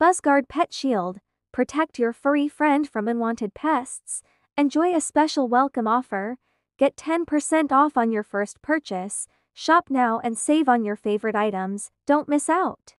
BuzzGuard Pet Shield. Protect your furry friend from unwanted pests. Enjoy a special welcome offer. Get 10% off on your first purchase. Shop now and save on your favorite items. Don't miss out.